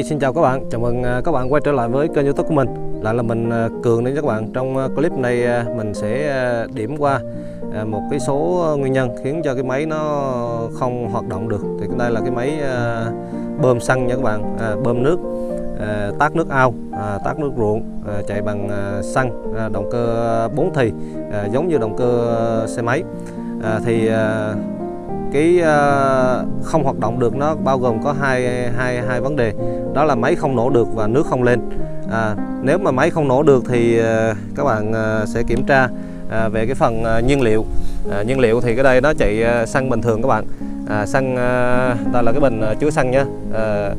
Hi, xin chào các bạn. Chào mừng à, các bạn quay trở lại với kênh YouTube của mình. Lại là mình à, Cường đến các bạn. Trong à, clip này mình sẽ điểm qua một cái số nguyên nhân khiến cho cái máy nó không hoạt động được. Thì đây là cái máy bơm xăng nha các bạn, bơm nước, tát nước ao, tát nước ruộng, chạy bằng xăng, động cơ 4 thì, giống như động cơ xe máy. Thì cái uh, không hoạt động được nó bao gồm có hai hai hai vấn đề. Đó là máy không nổ được và nước không lên. À, nếu mà máy không nổ được thì uh, các bạn uh, sẽ kiểm tra uh, về cái phần uh, nhiên liệu. Uh, nhiên liệu thì cái đây nó chạy uh, xăng bình thường các bạn. À, xăng đây là cái bình chứa xăng nha à,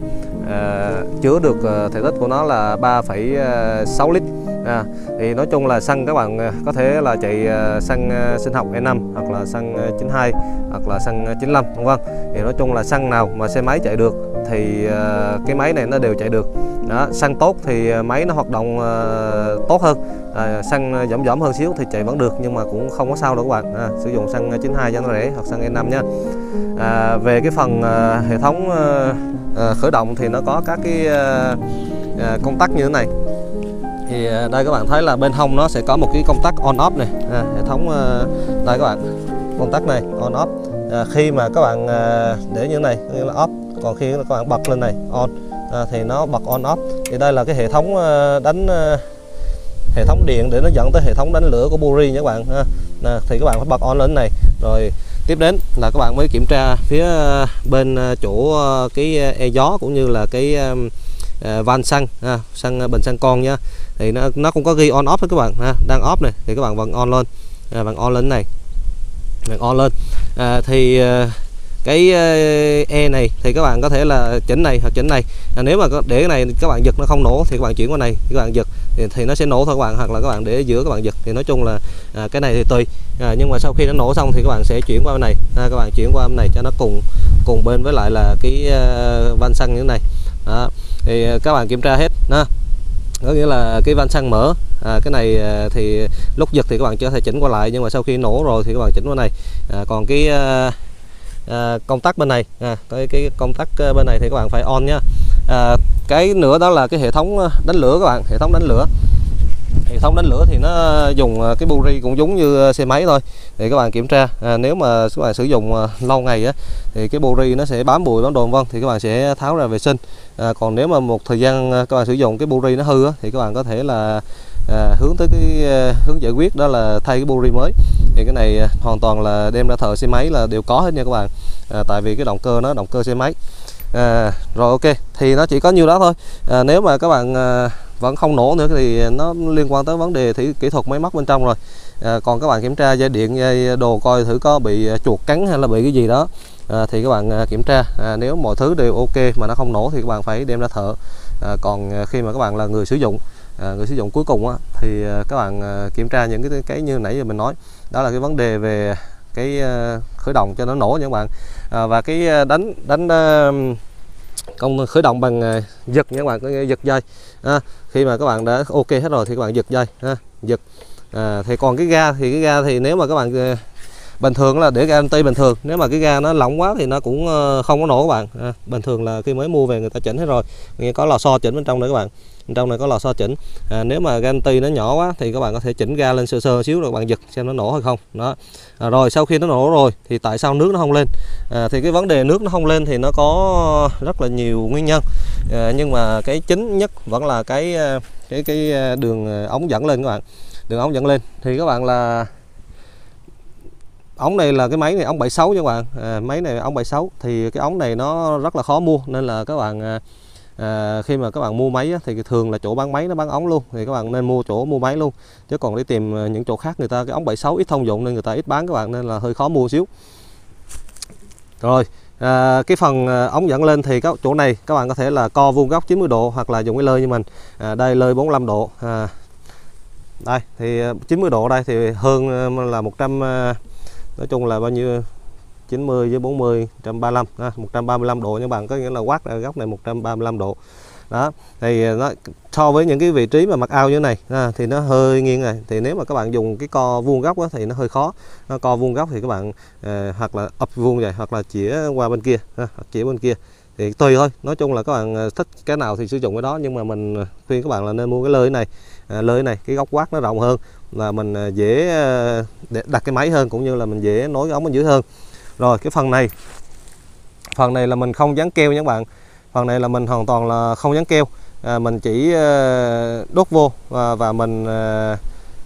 à, chứa được thể tích của nó là 3,6 lít à, thì nói chung là xăng các bạn à, có thể là chạy à, xăng à, sinh học E5 hoặc là xăng 92 hoặc là xăng 95 vân vân thì nói chung là xăng nào mà xe máy chạy được thì cái máy này nó đều chạy được. Đó xăng tốt thì máy nó hoạt động tốt hơn. À, xăng giảm giảm hơn xíu thì chạy vẫn được nhưng mà cũng không có sao đâu các bạn. À, sử dụng xăng 92 cho nó rẻ hoặc xăng E5 nha. À, về cái phần hệ thống khởi động thì nó có các cái công tắc như thế này thì à, đây các bạn thấy là bên hông nó sẽ có một cái công tắc on off này. À, hệ thống ờ, đây các bạn công tắc này on off. À, khi mà các bạn à, để như thế này nghĩa là off. Còn khi các bạn bật lên này on. À, thì nó bật on off. Thì đây là cái hệ thống ờ, đánh ờ, hệ thống điện để nó dẫn tới hệ thống đánh lửa của Buri nha các bạn ha. À, thì các bạn phải bật on lên này. Rồi tiếp đến là các bạn mới kiểm tra phía bên chỗ cái e gió cũng như là cái Ờ, van xăng ha, xăng ờ, bình xăng con nhá. Thì nó nó cũng có ghi on off hết các bạn ha đang off này thì các bạn vẫn on lên. À, bạn on lên này bạn on lên. À, thì cái e này thì các bạn có thể là chỉnh này hoặc chỉnh này. À, nếu mà để cái này các bạn giật nó không nổ thì các bạn chuyển qua này các bạn giật thì, thì nó sẽ nổ thôi các bạn hoặc là các bạn để giữa các bạn giật. Thì nói chung là à, cái này thì tùy. À, nhưng mà sau khi nó nổ xong thì các bạn sẽ chuyển qua bên này à, các bạn chuyển qua bên này cho nó cùng cùng bên với lại là cái uh, van xăng như thế này. Đó thì ờ, các bạn kiểm tra hết đó có nghĩa là cái van xăng mở à, cái này ờ, thì lúc giật thì các bạn chưa thể chỉnh qua lại nhưng mà sau khi nổ rồi thì các bạn chỉnh qua này. À, còn cái à, à, công tắc bên này à, cái cái công tắc bên này thì các bạn phải on nhá à, cái nữa đó là cái hệ thống đánh lửa các bạn hệ thống đánh lửa thông thống đánh lửa thì nó dùng à, cái buri cũng giống như à, xe máy thôi. Thì các bạn kiểm tra à, nếu mà các bạn sử dụng à, lâu ngày á, thì cái buri nó sẽ bám bụi bám đồn vân thì các bạn sẽ tháo ra vệ sinh. À, còn nếu mà một thời gian các bạn sử dụng cái buri nó hư á, thì các bạn có thể là à, hướng tới cái à, hướng giải quyết đó là thay cái buri mới. Thì cái này hoàn toàn là đem ra thợ xe máy là đều có hết nha các bạn. À, tại vì cái động cơ nó động cơ xe máy. À, rồi ok thì nó chỉ có nhiêu đó thôi. À, nếu mà các bạn à, vẫn không nổ nữa thì nó liên quan tới vấn đề thì kỹ thuật máy móc bên trong rồi. À, còn các bạn kiểm tra dây điện dây đồ coi thử có bị à, chuột cắn hay là bị cái gì đó à, thì các bạn à, kiểm tra. À, nếu mọi thứ đều ok mà nó không nổ thì các bạn phải đem ra thợ. À, còn à, khi mà các bạn là người sử dụng à, người sử dụng cuối cùng á, thì các bạn kiểm tra những cái cái như nãy giờ mình nói. Đó là cái vấn đề về cái khởi động cho nó nổ nha các bạn. À, và cái đánh đánh công khởi động bằng à, giật nha các bạn giật dây. À, khi mà các bạn đã ok hết rồi thì các bạn giật dây ha, giật. À, thì còn cái ga thì cái ga thì nếu mà các bạn à, bình thường là để ga tây bình thường nếu mà cái ga nó lỏng quá thì nó cũng ờ, không có nổ các bạn. À, bình thường là khi mới mua về người ta chỉnh hết rồi nghe có lò xo chỉnh bên trong đấy các bạn trong này có lò xo chỉnh. À, nếu mà gan ti nó nhỏ quá thì các bạn có thể chỉnh ga lên sơ sơ xíu rồi bạn giật xem nó nổ hay không. Đó. À, rồi sau khi nó nổ rồi thì tại sao nước nó không lên? À, thì cái vấn đề nước nó không lên thì nó có rất là nhiều nguyên nhân. À, nhưng mà cái chính nhất vẫn là cái à, cái cái à, đường à, ống dẫn lên các bạn. Đường ống dẫn lên thì các bạn là ống này là cái máy này ống 76 nha các bạn. À, máy này ống 76 thì cái ống này nó rất là khó mua nên là các bạn à, khi mà các bạn mua máy á, thì thường là chỗ bán máy nó bán ống luôn thì các bạn nên mua chỗ mua máy luôn. Chứ còn đi tìm ờ, những chỗ khác người ta cái ống 76 ít thông dụng nên người ta ít bán các bạn nên là hơi khó mua xíu. Rồi à, cái phần ống dẫn lên thì các chỗ này các bạn có thể là co vuông góc 90 độ hoặc là dùng cái lơi như mình. À, đây lơi 45 độ à, đây thì 90 độ đây thì hơn là 100 nói chung là bao nhiêu? 90 với 40 135 à, 135 độ nha bạn có nghĩa là quát ở góc này 135 độ. Đó thì nó so với những cái vị trí mà mặt ao như thế này à, thì nó hơi nghiêng này. Thì nếu mà các bạn dùng cái co vuông góc đó, thì nó hơi khó. Nó co vuông góc thì các bạn à, hoặc là ập vuông vậy hoặc là chĩa qua bên kia à, chĩa bên kia. Thì tùy thôi. Nói chung là các bạn ờ, thích cái nào thì sử dụng cái đó. Nhưng mà mình ờ, khuyên các bạn là nên mua cái lơi này. À, lơi này cái góc quát nó rộng hơn. Là mình dễ để đặt cái máy hơn cũng như là mình dễ nối cái ống bên dưới hơn rồi cái phần này. Phần này là mình không dán keo nha các bạn. Phần này là mình hoàn toàn là không dán keo. À, mình chỉ ờ, đốt vô và, và mình ờ,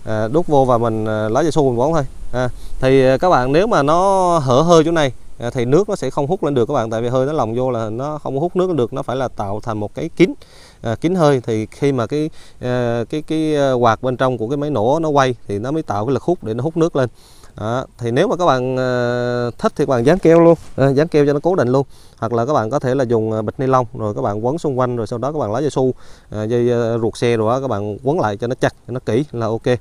ờ, đốt vô và mình lá lấy dây xu mình bón thôi. À, thì các bạn nếu mà nó hở hơi chỗ này à, thì nước nó sẽ không hút lên được các bạn. Tại vì hơi nó lồng vô là nó không hút nước được nó phải là tạo thành một cái kín à, kín hơi. Thì khi mà cái à, cái cái quạt bên trong của cái máy nổ nó quay thì nó mới tạo cái lực hút để nó hút nước lên đó. thì nếu mà các bạn ờ, thích thì các bạn dán keo luôn ờ, dán keo cho nó cố định luôn hoặc là các bạn có thể là dùng à, bịch ni lông rồi các bạn quấn xung quanh rồi sau đó các bạn lấy dây su à, dây à, ruột xe rồi đó các bạn quấn lại cho nó chặt cho nó kỹ là ok.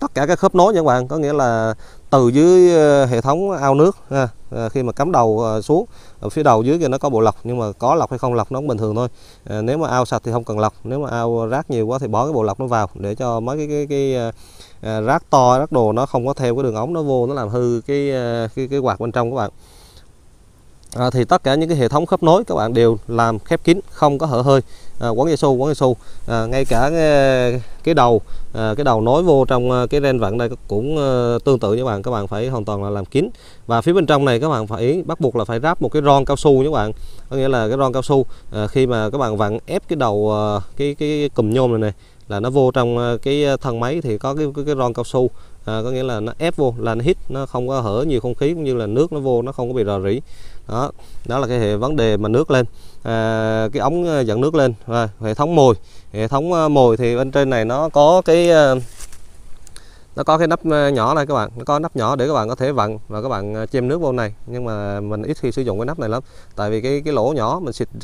Tất cả các khớp nối nha các bạn có nghĩa là từ dưới hệ thống ao nước ha, khi mà cắm đầu xuống ở phía đầu dưới kia nó có bộ lọc nhưng mà có lọc hay không lọc nó cũng bình thường thôi. À, nếu mà ao sạch thì không cần lọc nếu mà ao rác nhiều quá thì bỏ cái bộ lọc nó vào để cho mấy cái cái, cái, cái rác to rác đồ nó không có theo cái đường ống nó vô nó làm hư cái cái, cái quạt bên trong các bạn à, thì tất cả những cái hệ thống khớp nối các bạn đều làm khép kín không có hở hơi. À, quấn dây su quấn dây su à, ngay cả cái, cái đầu à, cái đầu nối vô trong à, cái ren vặn đây cũng à, tương tự như bạn. Các bạn phải hoàn toàn là làm kín. Và phía bên trong này các bạn phải bắt buộc là phải ráp một cái ron cao su các bạn. Có nghĩa là cái ron cao su à, khi mà các bạn vặn ép cái đầu à, cái cái cùm nhôm này này là nó vô trong à, cái thân máy thì có cái cái, cái ron cao su. À, có nghĩa là nó ép vô là nó hít nó không có hở nhiều không khí cũng như là nước nó vô nó không có bị rò rỉ đó đó là cái hệ vấn đề mà nước lên. À, cái ống à, dẫn nước lên. Và hệ thống mồi. Hệ thống à, mồi thì bên trên này nó có cái à, nó có cái nắp nhỏ này các bạn. Nó có nắp nhỏ để các bạn có thể vặn và các bạn chêm nước vô này. Nhưng mà mình ít khi sử dụng cái nắp này lắm. Tại vì cái cái lỗ nhỏ mình xịt uh,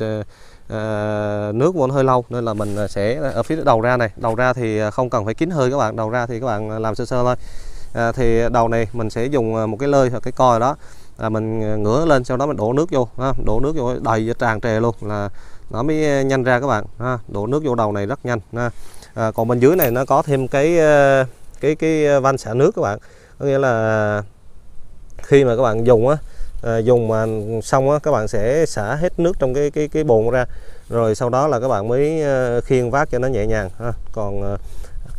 nước vô nó hơi lâu. Nên là mình sẽ ở phía đầu ra này. Đầu ra thì không cần phải kín hơi các bạn. Đầu ra thì các bạn làm sơ sơ thôi. À, thì đầu này mình sẽ dùng một cái lơi hoặc cái coi đó là mình ờ, ngửa lên sau đó mình đổ nước vô ha, đổ nước vô đầy tràn trề luôn là nó mới ờ, nhanh ra các bạn ha, đổ nước vô đầu này rất nhanh ha. À, còn bên dưới này nó có thêm cái ờ, cái cái van xả nước các bạn có nghĩa là khi mà các bạn dùng á à, dùng mà xong á các bạn sẽ xả hết nước trong cái cái cái bồn ra rồi sau đó là các bạn mới khiêng vác cho nó nhẹ nhàng ha. còn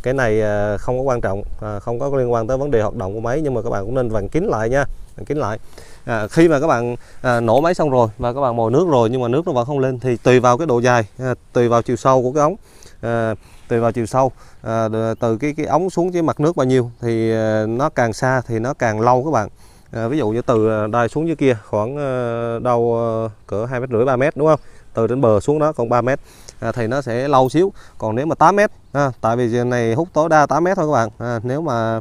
cái này không có quan trọng à, không có liên quan tới vấn đề hoạt động của máy nhưng mà các bạn cũng nên vặn kín lại nha kín lại. À, khi mà các bạn à, nổ máy xong rồi và các bạn mồi nước rồi nhưng mà nước nó vẫn không lên thì tùy vào cái độ dài à, tùy vào chiều sâu của cái ống à, tùy vào chiều sâu. À, từ cái cái ống xuống dưới mặt nước bao nhiêu thì à, nó càng xa thì nó càng lâu các bạn. À, ví dụ như từ à, đây xuống dưới kia khoảng à, đâu à, cỡ hai mét rưỡi ba mét đúng không? Từ đến bờ xuống đó còn 3 mét à, thì nó sẽ lâu xíu. Còn nếu mà 8 mét à, tại vì này hút tối đa 8 mét thôi các bạn. À, nếu mà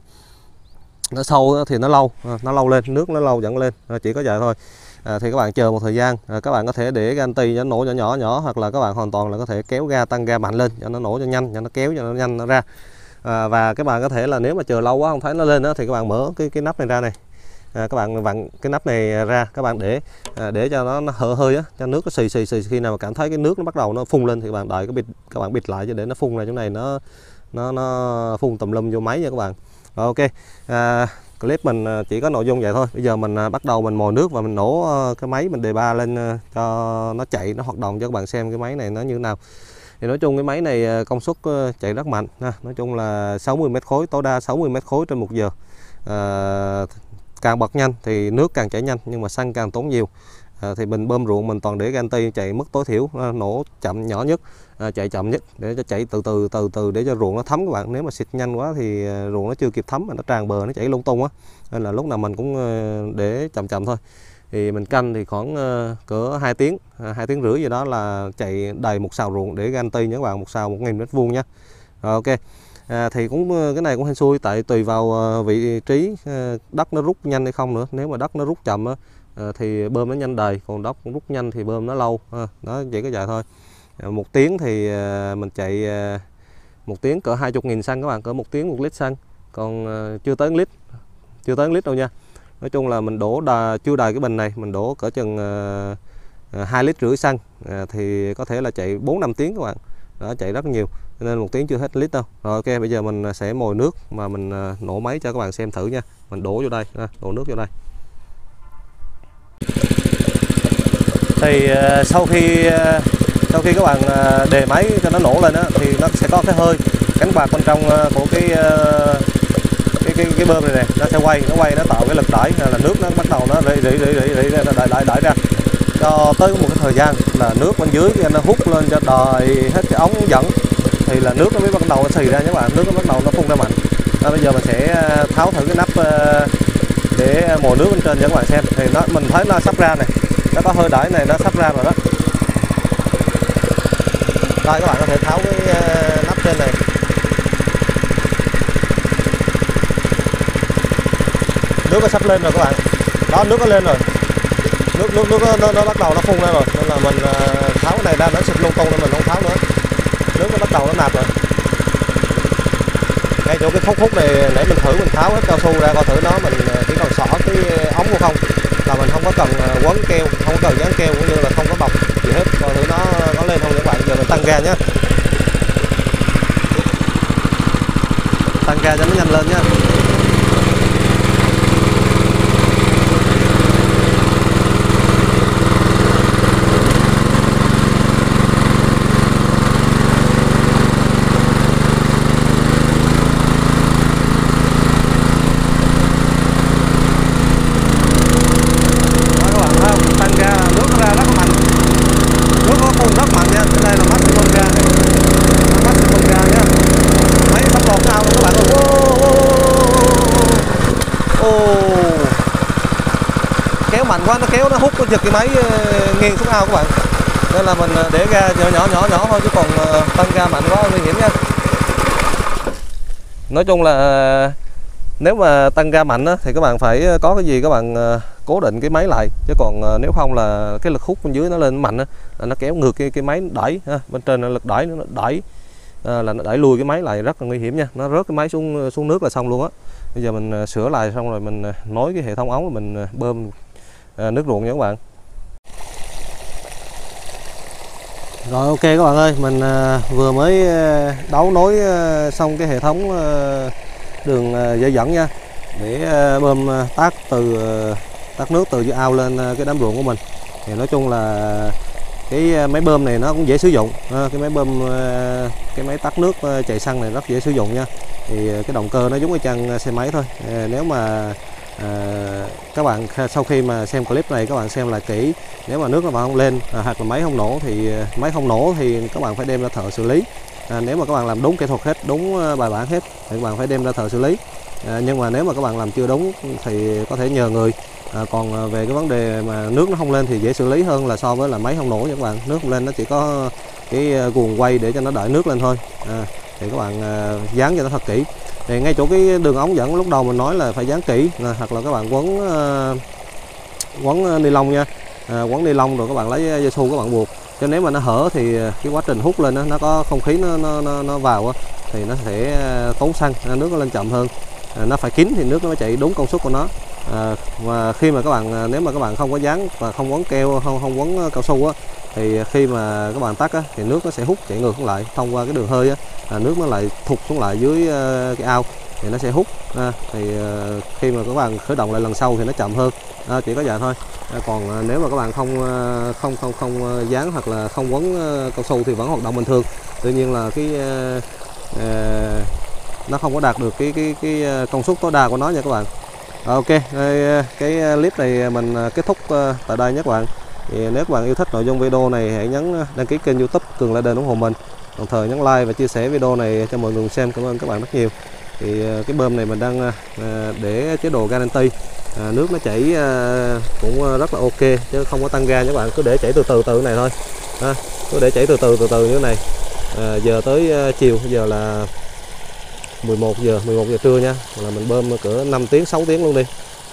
nó sâu thì nó lâu à, nó lâu lên nước nó lâu dẫn lên à, chỉ có vậy thôi. À, thì các bạn chờ một thời gian à, các bạn có thể để gan tì cho nó nổ nhỏ nhỏ nhỏ hoặc là các bạn hoàn toàn là có thể kéo ga tăng ga mạnh lên cho nó nổ cho nhanh cho nó kéo cho nó nhanh nó ra. À, và các bạn có thể là nếu mà chờ lâu quá không thấy nó lên đó thì các bạn mở cái cái nắp này ra này. À, các bạn vặn cái nắp này ra các bạn để à, để cho nó, nó hở hơi á cho nước nó xì xì xì. Khi nào mà cảm thấy cái nước nó bắt đầu nó phun lên thì các bạn đợi cái bịt các bạn bịt lại cho để nó phun ra chỗ này nó nó nó phun tùm lum vô máy nha các bạn rồi ok. À, clip mình à, chỉ có nội dung vậy thôi. Bây giờ mình à, bắt đầu mình mồi nước và mình nổ à, cái máy mình đề ba lên cho nó chạy nó hoạt động cho các bạn xem cái máy này nó như thế nào. Thì nói chung cái máy này công suất chạy rất mạnh nói chung là 60 mét khối tối đa 60 mét khối trên một giờ. À, càng bật nhanh thì nước càng chảy nhanh nhưng mà xăng càng tốn nhiều. Ờ, thì mình bơm ruộng mình toàn để ganti chạy mức tối thiểu à, nổ chậm nhỏ nhất à, chạy chậm nhất để cho chạy từ từ từ từ để cho ruộng nó thấm các bạn. Nếu mà xịt nhanh quá thì ruộng nó chưa kịp thấm mà nó tràn bờ nó chảy lung tung á. Nên là lúc nào mình cũng để chậm chậm thôi. Thì mình canh thì khoảng cỡ 2 tiếng hai tiếng rưỡi gì đó là chạy đầy một xào ruộng để ganti nhé các bạn một xào một nghìn mét vuông nha rồi ok. À, thì cũng cái này cũng hên xui tại tùy vào vị trí đất nó rút nhanh hay không nữa. Nếu mà đất nó rút chậm Ờ, thì bơm nó nhanh đầy còn đốc rút nhanh thì bơm nó lâu. Nó chỉ có vậy thôi. Ờ, một tiếng thì ờ, mình chạy một tiếng cỡ 20 nghìn xăng các bạn cỡ một tiếng một lít xăng. Còn chưa tới lít chưa tới lít đâu nha. Nói chung là mình đổ đà, chưa đầy cái bình này mình đổ cỡ chừng hai lít rưỡi xăng. Thì có thể là chạy 4 5 tiếng các bạn. Đó chạy rất nhiều nên một tiếng chưa hết lít đâu. Rồi ok bây giờ mình sẽ mồi nước mà mình nổ máy cho các bạn xem thử nha. Mình đổ vô đây đổ nước vô đây. Thì ờ, sau khi ờ, sau khi các bạn ờ, đề máy cho nó nổ lên đó thì nó sẽ có cái hơi cánh quạt bên trong của cái cái cái cái bơm này này nó sẽ quay nó quay nó tạo cái lực đẩy là nước nó bắt đầu nó rỉ rỉ rỉ rỉ rỉ đẩy đẩy đẩy ra. Cho tới một cái thời gian là nước bên dưới nó hút lên cho đầy hết cái ống dẫn thì là nước nó mới bắt đầu nó xì ra nhé các bạn nước nó bắt đầu nó phun ra mạnh. Đó, bây giờ mình sẽ tháo thử cái nắp để mồi nước bên trên cho các bạn xem. Thì nó mình thấy nó sắp ra này nó có hơi đẩy này nó sắp ra rồi đó. Đây các bạn có thể tháo cái ờ, nắp trên này. Nước nó sắp lên rồi các bạn. Đó nước nó lên rồi. Nước nước nước nó, nó, bắt đầu nó phun ra rồi. Nên là mình ờ, tháo cái này ra nó sụp lung tung nên mình không tháo nữa. Nước nó bắt đầu nó nạp rồi. Ngay chỗ cái khúc khúc này nãy mình thử mình tháo hết cao su ra coi thử nó mình ờ, chỉ còn xỏ cái ống của không là mình không có cần ờ, quấn keo, không có cần dán keo cũng như là không có bọc gì hết. Coi thử nó nó lên không các bạn, giờ mình tăng ga nhé tăng ga cho nó nhanh lên nhé Đó các bạn thấy không? Tăng ga là nước nó ra rất là mạnh Nước nó phun rất mạnh nha Cái đây là maximum ga này Maximum ga nha Máy sắp lọt ao luôn các bạn ơi Wow, wow, wow, wow. Ồ qua quá nó kéo nó hút nó giật cái máy ờ, nghiêng xuống ao các bạn. Nên là mình ờ, để ga nhỏ nhỏ nhỏ nhỏ thôi chứ còn ờ, tăng ga mạnh quá nguy hiểm nha. Nói chung là nếu mà tăng ga mạnh á, thì các bạn phải có cái gì các bạn cố định cái máy lại. Chứ còn nếu không là cái lực hút bên dưới nó lên mạnh á, là nó kéo ngược cái cái máy đẩy ha. bên trên là lực đẩy nó đẩy à, là nó đẩy lùi cái máy lại rất là nguy hiểm nha. Nó rớt cái máy xuống xuống nước là xong luôn á. Bây giờ mình sửa lại xong rồi mình nối cái hệ thống ống rồi mình bơm À, nước ruộng nha các bạn. Rồi, ok các bạn ơi, mình à, vừa mới à, đấu nối xong cái hệ thống đường dây dẫn nha, để bơm tác tát từ tác tát nước từ dưới ao lên cái đám ruộng của mình. Thì nói chung là cái máy bơm này nó cũng dễ sử dụng cái máy bơm cái máy tắt nước chạy xăng này rất dễ sử dụng nha. Thì cái động cơ nó giống cái chân xe máy thôi. Nếu mà Ờ, các bạn sau khi mà xem clip này các bạn xem lại kỹ. Nếu mà nước nó mà không lên à, hoặc là máy không nổ thì ờ, máy không nổ thì các bạn phải đem ra thợ xử lý. À, nếu mà các bạn làm đúng kỹ thuật hết đúng ờ, bài bản hết thì các bạn phải đem ra thợ xử lý. À, nhưng mà nếu mà các bạn làm chưa đúng thì có thể nhờ người. À, còn về cái vấn đề mà nước nó không lên thì dễ xử lý hơn là so với là máy không nổ nha các bạn. Nước không lên nó chỉ có cái guồng quay để cho nó đợi nước lên thôi. À, thì các bạn à, dán cho nó thật kỹ thì ngay chỗ cái đường ống dẫn lúc đầu mình nói là phải dán kỹ à, hoặc là các bạn quấn à, quấn ni lông nha. À, quấn ni lông rồi các bạn lấy dây su các bạn buộc. Cho nếu mà nó hở thì cái quá trình hút lên đó, nó có không khí nó nó nó, nó vào đó, thì nó sẽ à, tốn xăng à, nước nó lên chậm hơn. À, nó phải kín thì nước nó mới chạy đúng công suất của nó. À, và khi mà các bạn nếu mà các bạn không có dán và không quấn keo không không quấn cao su á thì khi mà các bạn tắt á, thì nước nó sẽ hút chạy ngược xuống lại thông qua cái đường hơi á, nước nó lại thụt xuống lại dưới ờ, cái ao thì nó sẽ hút à, thì ờ, khi mà các bạn khởi động lại lần sau thì nó chậm hơn. À, chỉ có vậy thôi. À, còn nếu mà các bạn không không không không dán hoặc là không quấn cao su thì vẫn hoạt động bình thường. Tuy nhiên là cái à, nó không có đạt được cái cái cái công suất tối đa của nó nha các bạn. À, ok cái, clip này mình kết thúc tại đây nhé các bạn thì nếu các bạn yêu thích nội dung video này hãy nhấn ờ, đăng ký kênh youtube cường lại đền ủng hộ mình. Đồng thời nhấn like và chia sẻ video này cho mọi người xem. Cảm ơn các bạn rất nhiều. Thì ờ, cái bơm này mình đang ờ, để chế độ guarantee. À, nước nó chảy cũng rất là ok chứ không có tăng ga các bạn. Cứ để chảy từ từ từ này thôi. À, cứ để chảy từ từ từ từ như thế này. À, giờ tới chiều giờ là 11 giờ 11 giờ trưa nha. Là mình bơm cỡ 5 tiếng 6 tiếng luôn đi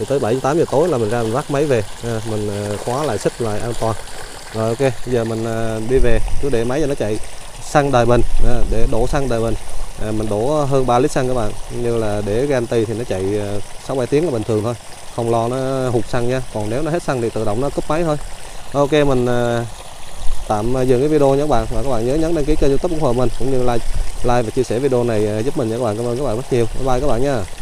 thì tới 7 8 giờ tối là mình ra mình vác máy về. À, mình à, khóa lại xích lại an toàn. Rồi ok giờ mình à, đi về. Cứ để máy cho nó chạy xăng đời bình à, để đổ xăng đời bình à, mình đổ hơn 3 lít xăng các bạn. Như là để guarantee thì nó chạy à, 6 7 tiếng là bình thường thôi. Không lo nó hụt xăng nha. Còn nếu nó hết xăng thì tự động nó cúp máy thôi. Ok mình tạm dừng cái video nhé các bạn. Và các bạn nhớ nhấn đăng ký kênh youtube ủng hộ mình cũng như like like và chia sẻ video này giúp mình nha các bạn. Cảm ơn các bạn rất nhiều. Bye bye các bạn nha.